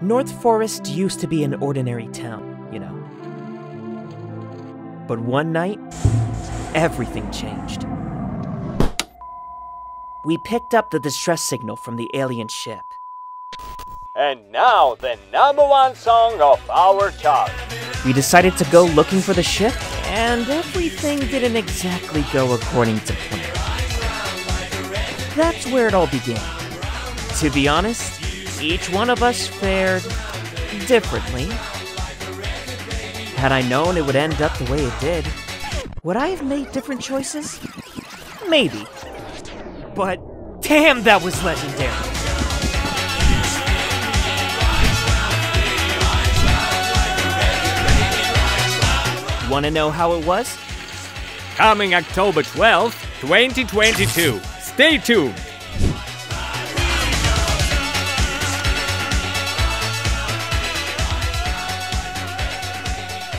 North Forest used to be an ordinary town, you know. But one night, everything changed. We picked up the distress signal from the alien ship. And now, the number one song of our chart. We decided to go looking for the ship, and everything didn't exactly go according to plan. That's where it all began. To be honest, each one of us fared differently. Had I known it would end up the way it did, would I have made different choices? Maybe. But damn, that was legendary. Want to know how it was? Coming October 12th, 2022. Stay tuned.